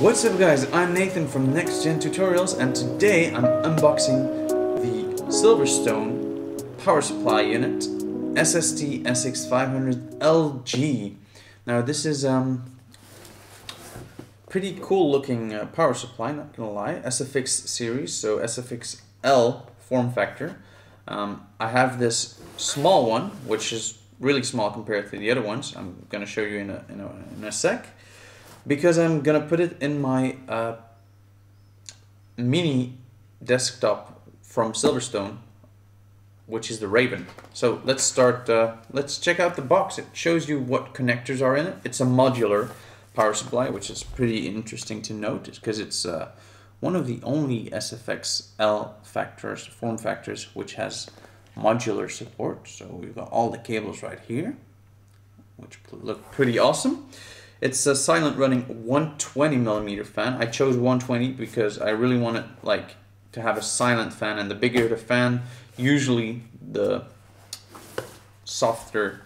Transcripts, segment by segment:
What's up guys, I'm Nathan from Next Gen Tutorials and today I'm unboxing the Silverstone power supply unit SST SX500 LG. Now this is um pretty cool looking uh, power supply, not gonna lie, SFX series, so SFX L form factor. Um, I have this small one, which is really small compared to the other ones. I'm gonna show you in a, in a, in a sec because I'm gonna put it in my uh, mini desktop from Silverstone which is the Raven. So let's start, uh, let's check out the box. It shows you what connectors are in it. It's a modular power supply, which is pretty interesting to note because it's uh, one of the only SFX L factors, form factors, which has modular support. So we've got all the cables right here, which look pretty awesome. It's a silent running 120 millimeter fan. I chose 120 because I really want it like to have a silent fan and the bigger the fan, usually the softer,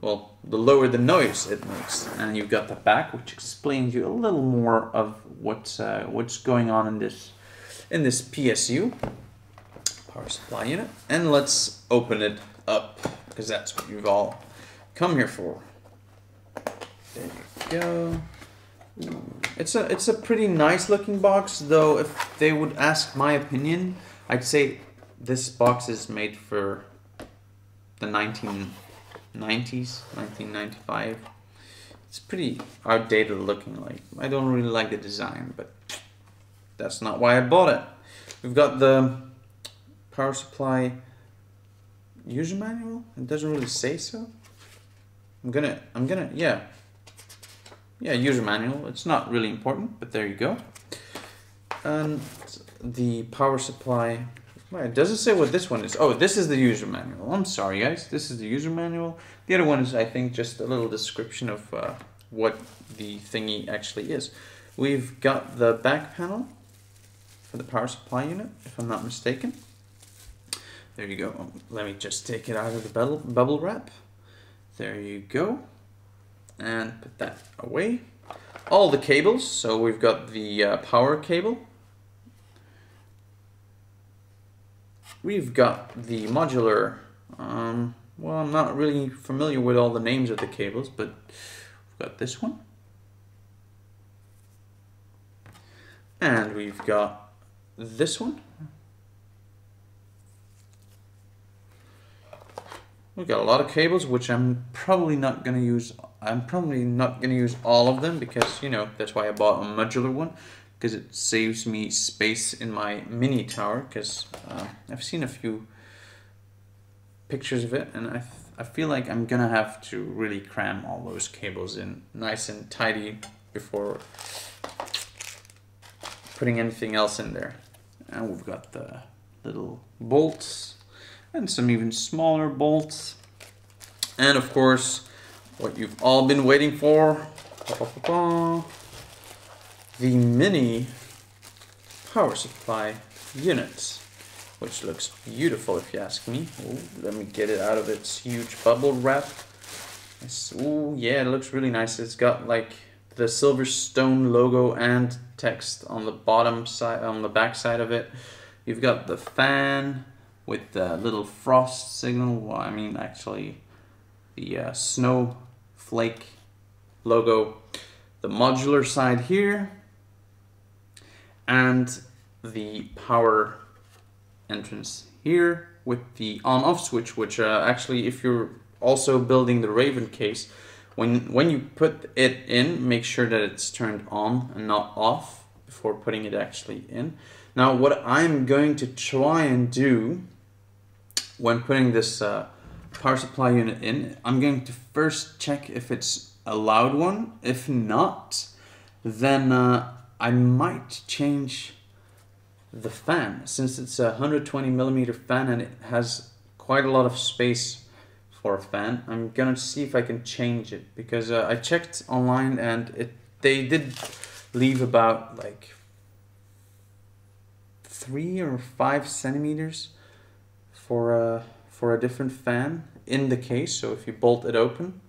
well, the lower the noise it makes. And you've got the back, which explains you a little more of what's uh, what's going on in this in this PSU power supply unit. And let's open it up because that's what you've all come here for. There you go. It's a it's a pretty nice looking box, though. If they would ask my opinion, I'd say this box is made for the 1990s, 1995. It's pretty outdated looking. Like I don't really like the design, but that's not why I bought it. We've got the power supply user manual. It doesn't really say so. I'm gonna I'm gonna yeah yeah, user manual. It's not really important, but there you go. And the power supply. Wait, does it say what this one is? Oh, this is the user manual. I'm sorry, guys. This is the user manual. The other one is, I think, just a little description of uh, what the thingy actually is. We've got the back panel for the power supply unit, if I'm not mistaken. There you go. Let me just take it out of the bubble, bubble wrap. There you go and put that away. All the cables, so we've got the uh, power cable. We've got the modular, um, well I'm not really familiar with all the names of the cables, but we've got this one. And we've got this one. We've got a lot of cables, which I'm probably not going to use. I'm probably not going to use all of them because, you know, that's why I bought a modular one. Because it saves me space in my mini tower. Because uh, I've seen a few pictures of it. And I, I feel like I'm going to have to really cram all those cables in nice and tidy before putting anything else in there. And we've got the little bolts and some even smaller bolts. And of course, what you've all been waiting for, the mini power supply unit, which looks beautiful if you ask me. Ooh, let me get it out of its huge bubble wrap. Oh yeah, it looks really nice. It's got like the Silverstone logo and text on the bottom side, on the back side of it. You've got the fan, with the little frost signal. Well, I mean, actually, the uh, snowflake logo, the modular side here, and the power entrance here with the on-off switch, which uh, actually, if you're also building the Raven case, when, when you put it in, make sure that it's turned on and not off before putting it actually in. Now, what I'm going to try and do when putting this uh, power supply unit in, I'm going to first check if it's a loud one. If not, then uh, I might change the fan. Since it's a 120 millimeter fan and it has quite a lot of space for a fan, I'm gonna see if I can change it because uh, I checked online and it they did leave about like three or five centimeters for a, for a different fan in the case. So if you bolt it open,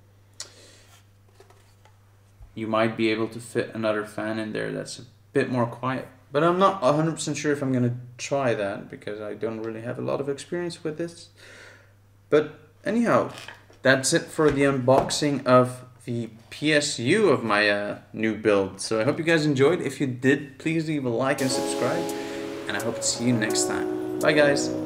you might be able to fit another fan in there that's a bit more quiet. But I'm not 100% sure if I'm going to try that because I don't really have a lot of experience with this. But anyhow, that's it for the unboxing of the PSU of my uh, new build. So I hope you guys enjoyed. If you did, please leave a like and subscribe. And I hope to see you next time. Bye guys.